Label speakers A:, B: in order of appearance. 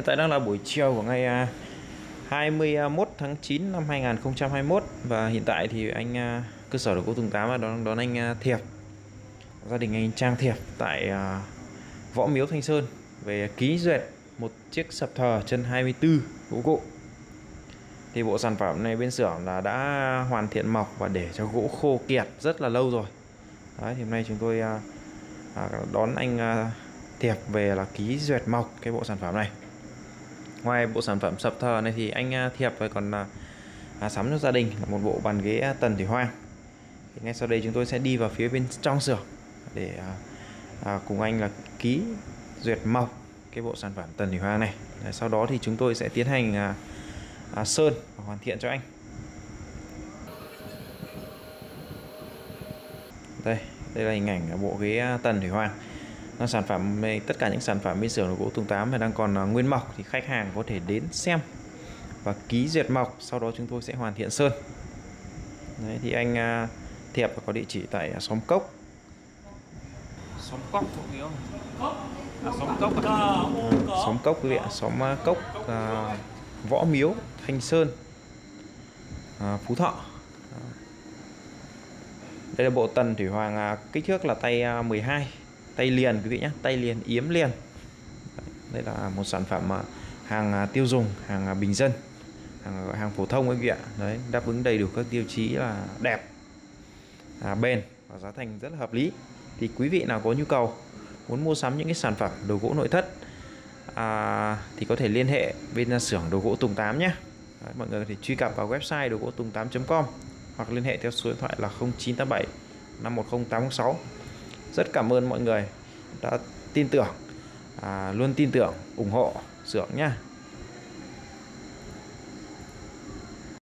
A: Hiện tại đang là buổi chiều của ngày à, 21 tháng 9 năm 2021 và hiện tại thì anh à, cơ sở của gỗ Tùng Tám đón đón anh à, Thiệp. Gia đình anh Trang Thiệp tại Võ Miếu Thanh Sơn về ký duyệt một chiếc sập thờ chân 24 gỗ cụ thì bộ sản phẩm này bên xưởng là đã hoàn thiện mọc và để cho gỗ khô kiệt rất là lâu rồi. Đấy, thì hôm nay chúng tôi đón anh Thiệp về là ký duyệt mộc cái bộ sản phẩm này ngoài bộ sản phẩm sập thờ này thì anh à, Thiệp còn à, sắm cho gia đình là một bộ bàn ghế à, tần thủy hoang thì ngay sau đây chúng tôi sẽ đi vào phía bên trong xưởng để à, à, cùng anh là ký duyệt mộc cái bộ sản phẩm tần thủy hoang này. Để sau đó thì chúng tôi sẽ tiến hành à, à, sơn và hoàn thiện cho anh. Đây đây là hình ảnh bộ ghế à, tần thủy hoàng sản phẩm tất cả những sản phẩm bên xưởng gỗ Tùng Tám đang còn à, nguyên mộc thì khách hàng có thể đến xem và ký duyệt mộc sau đó chúng tôi sẽ hoàn thiện sơn. Đấy, thì anh à, Thiệp có địa chỉ tại xóm Cốc. Xóm Cốc à, xóm Cốc. À, xóm Cốc quý vị ạ xóm à, Cốc à, Võ Miếu Thanh Sơn à, Phú Thọ. Đây là bộ tần thủy hoàng à, kích thước là tay 12 tay liền quý vị nhé tay liền yếm liền đây là một sản phẩm hàng à, tiêu dùng hàng à, bình dân hàng à, hàng phổ thông quý vị ạ. Đấy đáp ứng đầy đủ các tiêu chí là đẹp à, bền và giá thành rất là hợp lý. Thì quý vị nào có nhu cầu muốn mua sắm những cái sản phẩm đồ gỗ nội thất à, thì có thể liên hệ bên xưởng đồ gỗ Tùng 8 nhé. Đấy, mọi người có thể truy cập vào website đồ gỗ tùng 8.com hoặc liên hệ theo số điện thoại là 0987 510 806 rất cảm ơn mọi người đã tin tưởng à, luôn tin tưởng ủng hộ xưởng nhá.